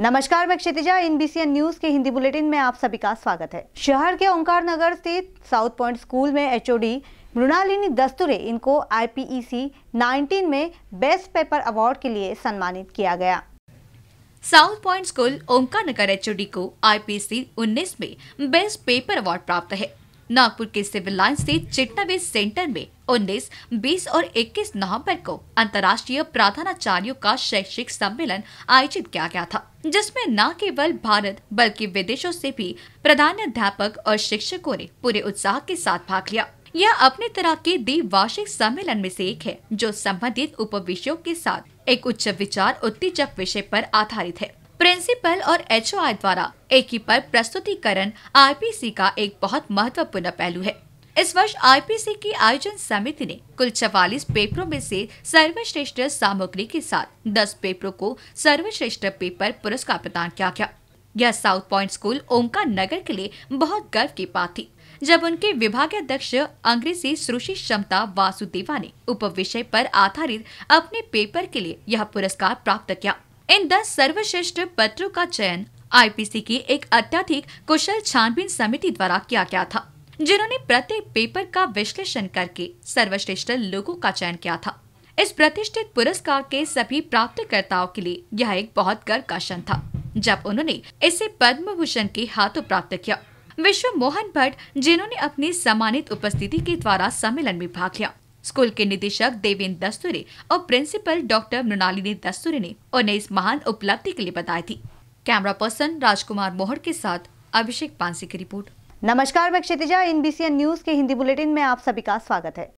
नमस्कार, मैं क्षितिजा इनबीसीएन न्यूज़ के हिंदी बुलेटिन में आप सभी का स्वागत है। शहर के ओंकार नगर स्थित साउथ पॉइंट स्कूल में एचओडी मृणालिनी दस्तुरे, इनको आईपीईसी 19 में बेस्ट पेपर अवार्ड के लिए सम्मानित किया गया। South point school Omkar Nagar HOD को आईपीसी 19 में बेस्ट पेपर अवार्ड प्राप्त है। नागपुर के सिविल लाइन स्थित चिटनावे सेंटर में 19, 20 और 21 नवंबर को अंतर्राष्ट्रीय प्रार्थनाचार्यों का शैक्षिक सम्मेलन आयोजित किया गया था जिसमें न केवल भारत बल्कि विदेशों से भी प्रधान अध्यापक और शिक्षकों ने पूरे उत्साह के साथ भाग लिया। यह अपने तरह के द्विवार्षिक सम्मेलन में से एक है जो संबंधित उप विषयों के साथ एक उच्च विचार उत्तेजक विषय पर आधारित है। प्रिंसिपल और एचओआई द्वारा एक पर प्रस्तुतिकरण आईपीसी का एक बहुत महत्वपूर्ण पहलू है। इस वर्ष आईपीसी की आयोजन समिति ने कुल चवालीस पेपरों में से सर्वश्रेष्ठ सामग्री के साथ 10 पेपरों को सर्वश्रेष्ठ पेपर पुरस्कार प्रदान किया गया। यह south point school Omkar Nagar के लिए बहुत गर्व की बात थी, जब उनके विभागाध्यक्ष अंग्रेज़ी सुरुचि क्षमता वासुदेवा ने उप विषय पर आधारित अपने पेपर के लिए यह पुरस्कार प्राप्त किया। इन दस सर्वश्रेष्ठ पत्रों का चयन आईपीसी की एक अत्यधिक कुशल छानबीन समिति द्वारा किया गया था, जिन्होंने प्रत्येक पेपर का विश्लेषण करके सर्वश्रेष्ठ लोगों का चयन किया था। इस प्रतिष्ठित पुरस्कार के सभी प्राप्तकर्ताओं के लिए यह एक बहुत गर्व का क्षण था, जब उन्होंने इसे पद्म भूषण के हाथों प्राप्त किया। विश्व मोहन भट्ट, जिन्होंने अपनी सम्मानित उपस्थिति के द्वारा सम्मेलन में भाग लिया स्कूल के निदेशक देवेंद्र दस्तूरी और प्रिंसिपल डॉक्टर मृणालिनी दस्तूरी ने उन्हें इस महान उपलब्धि के लिए बधाई थी। कैमरा पर्सन राजकुमार मोहर के साथ अभिषेक पांसी की रिपोर्ट। नमस्कार, मैं क्षितिजा। इन न्यूज़ के हिंदी बुलेटिन में आप सभी का स्वागत है।